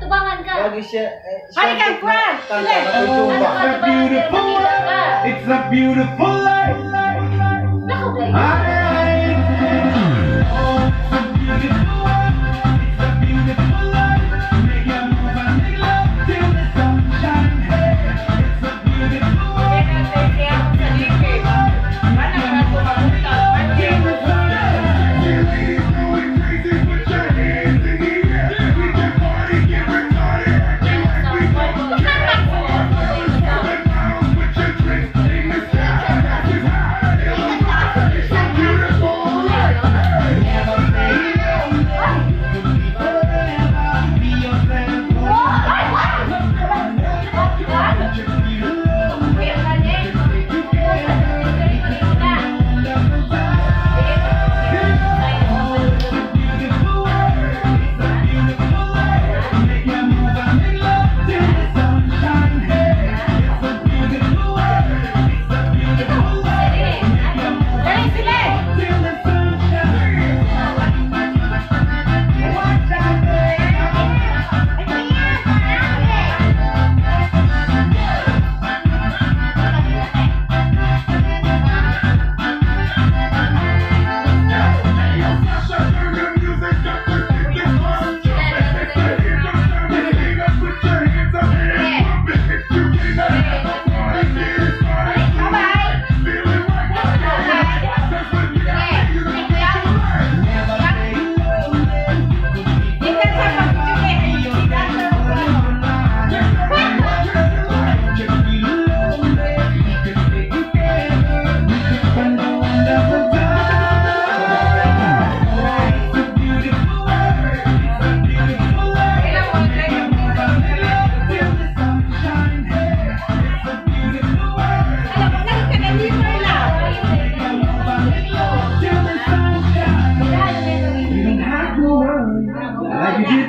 tubangan ka. Lagi siya, eh, siya Halika, ang Fran! Sige. na Ano kutsumba. ka, It's a beautiful ka. Makita ka. life. It's a beautiful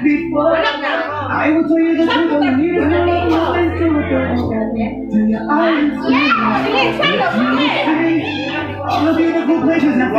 Like you did before, I will tell you the truth. Don't need to know nothing to it. Till your eyes see. All the beautiful places and